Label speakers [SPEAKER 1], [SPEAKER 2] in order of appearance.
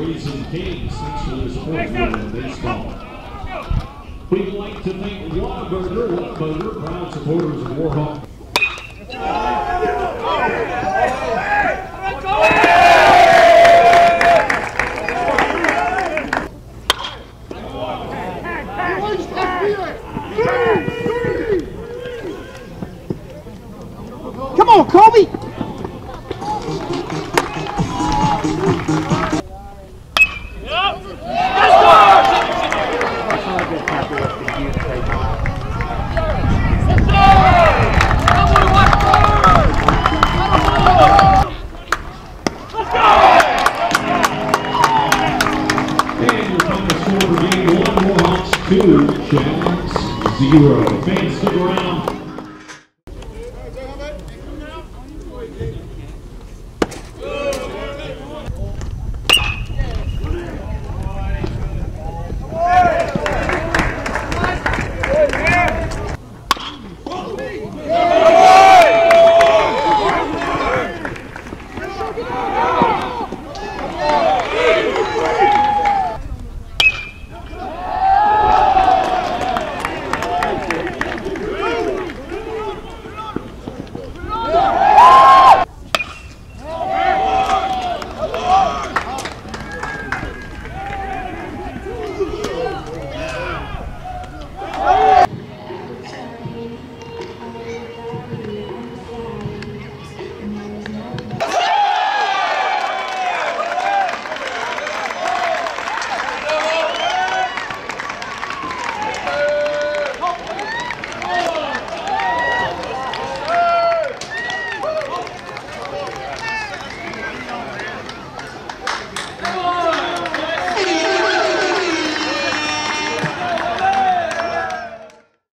[SPEAKER 1] Support in baseball. We'd like to thank Whataburger, Whataburger, proud supporters of Warhawk.
[SPEAKER 2] Come on, Kobe!
[SPEAKER 1] Score game one, Warhawks two, Jags zero. Fans stick around.